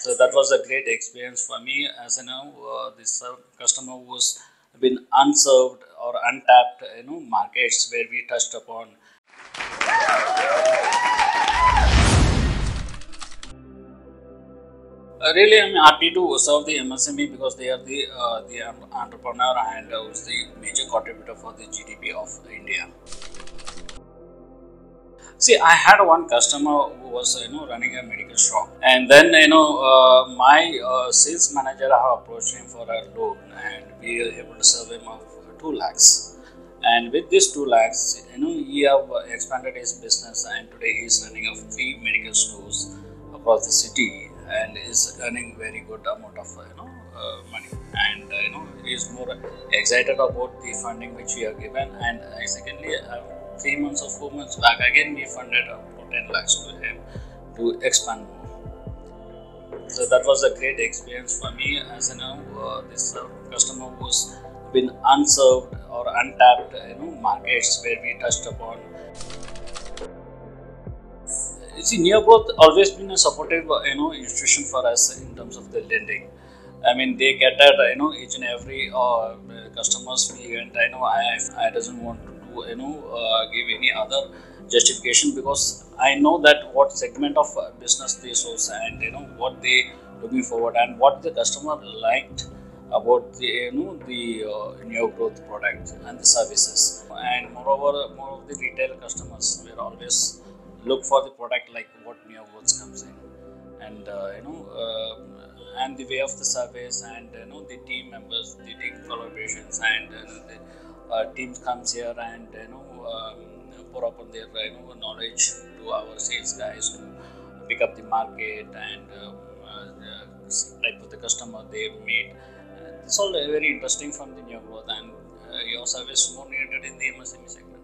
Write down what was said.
So that was a great experience for me as you know uh, this customer was been unserved or untapped you know markets where we touched upon Uh, really, I'm happy to serve the MSME because they are the uh, the entrepreneur and uh, the major contributor for the GDP of India. See, I had one customer who was you know running a medical shop, and then you know uh, my uh, sales manager approached him for a loan, and we were able to serve him of two lakhs. And with this two lakhs, you know, he have expanded his business, and today he is running of three medical stores across the city and is earning very good amount of you know uh, money. And uh, you know he is more excited about the funding which we have given. And uh, secondly uh, three months or four months back again we funded about 10 lakhs to him to expand more. So that was a great experience for me. As you know uh, this uh, customer was been unserved or untapped you know markets where we touched upon. You see, Neogrowth always been a supportive, you know, institution for us in terms of the lending. I mean, they at you know each and every uh, customers we and I know I I doesn't want to you know uh, give any other justification because I know that what segment of business they source and you know what they looking forward and what the customer liked about the you know the uh, Neogrowth product and the services. And moreover more of the retail customers were always look for the product like what new growth comes in. And uh, you know uh, and the way of the service and you know the team members the team collaborations and uh, the uh, team comes here and you know um, pour upon their you know knowledge to our sales guys to pick up the market and uh, type of the customer they meet. It's all very interesting from the NeoGrowth and uh, your service more needed in the MSME segment